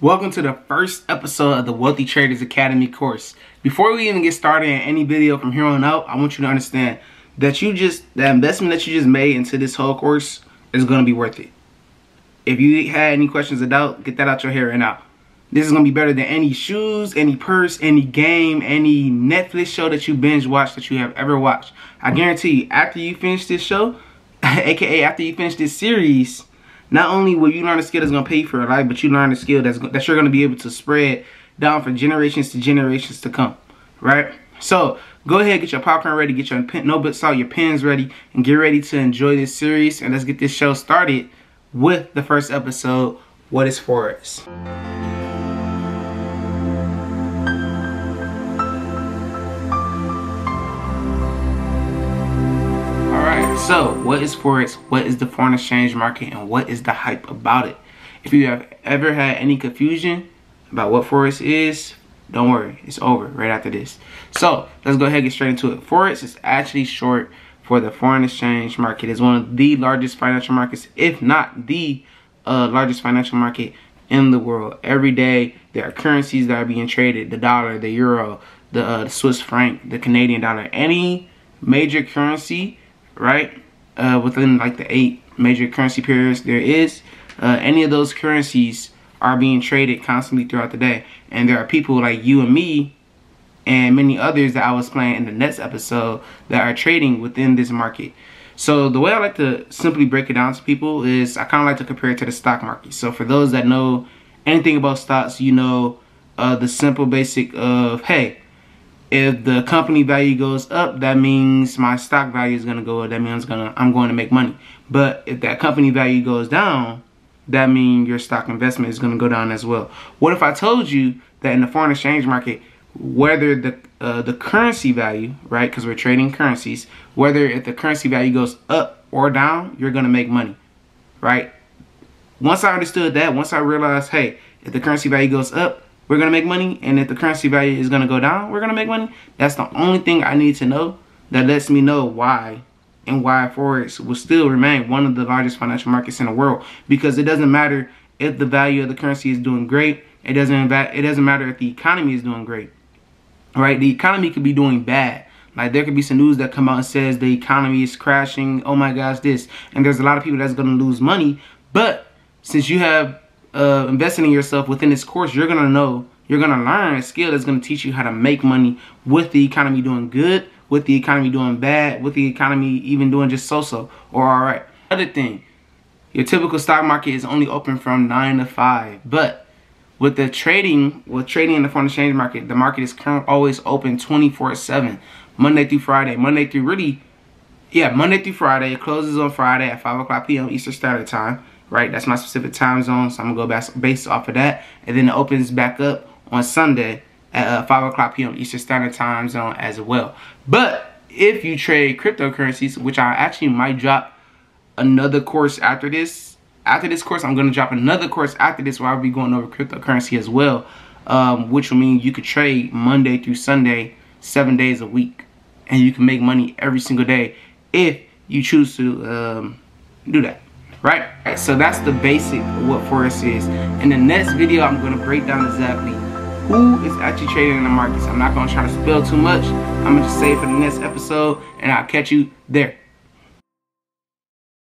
Welcome to the first episode of the Wealthy Traders Academy course. Before we even get started in any video from here on out, I want you to understand that you just, the investment that you just made into this whole course is to be worth it. If you had any questions or doubt, get that out your hair and out. This is to be better than any shoes, any purse, any game, any Netflix show that you binge watch that you have ever watched. I guarantee you, after you finish this show, aka after you finish this series, not only will you learn a skill that's going to pay for your life, but you learn a skill that's, that you're going to be able to spread down for generations to generations to come, right? So go ahead, get your popcorn ready, get your pen, notebooks out, your pens ready, and get ready to enjoy this series. And let's get this show started with the first episode, What is Forex? So, what is Forex? What is the foreign exchange market? And what is the hype about it? If you have ever had any confusion about what Forex is, don't worry. It's over right after this. So, let's go ahead and get straight into it. Forex is actually short for the foreign exchange market. It's one of the largest financial markets, if not the uh, largest financial market in the world. Every day, there are currencies that are being traded. The dollar, the euro, the, uh, the Swiss franc, the Canadian dollar. Any major currency right? Uh, within like the eight major currency pairs there is, uh, any of those currencies are being traded constantly throughout the day. And there are people like you and me and many others that I was playing in the next episode that are trading within this market. So the way I like to simply break it down to people is I kind of like to compare it to the stock market. So for those that know anything about stocks, you know uh, the simple basic of, hey, if the company value goes up, that means my stock value is gonna go up. That means gonna I'm going to make money. But if that company value goes down, that means your stock investment is gonna go down as well. What if I told you that in the foreign exchange market, whether the uh, the currency value, right, because we're trading currencies, whether if the currency value goes up or down, you're gonna make money, right? Once I understood that, once I realized, hey, if the currency value goes up, we're going to make money. And if the currency value is going to go down, we're going to make money. That's the only thing I need to know that lets me know why and why Forex will still remain one of the largest financial markets in the world. Because it doesn't matter if the value of the currency is doing great. It doesn't, it doesn't matter if the economy is doing great. Right? The economy could be doing bad. Like there could be some news that come out and says the economy is crashing. Oh my gosh, this. And there's a lot of people that's going to lose money. But since you have uh, investing in yourself within this course, you're gonna know, you're gonna learn a skill that's gonna teach you how to make money with the economy doing good, with the economy doing bad, with the economy even doing just so-so or all right. Other thing, your typical stock market is only open from nine to five, but with the trading, with trading in the foreign exchange market, the market is always open 24/7, Monday through Friday, Monday through really, yeah, Monday through Friday. It closes on Friday at 5 o'clock p.m. Eastern Standard Time right? That's my specific time zone, so I'm gonna go back based off of that. And then it opens back up on Sunday at uh, 5 o'clock p.m. Eastern Standard Time Zone as well. But if you trade cryptocurrencies, which I actually might drop another course after this, after this course, I'm gonna drop another course after this where I'll be going over cryptocurrency as well, um, which will mean you could trade Monday through Sunday, seven days a week, and you can make money every single day if you choose to um, do that right? So that's the basic what Forex is. In the next video, I'm going to break down exactly who is actually trading in the markets. I'm not going to try to spell too much. I'm going to just say for the next episode, and I'll catch you there.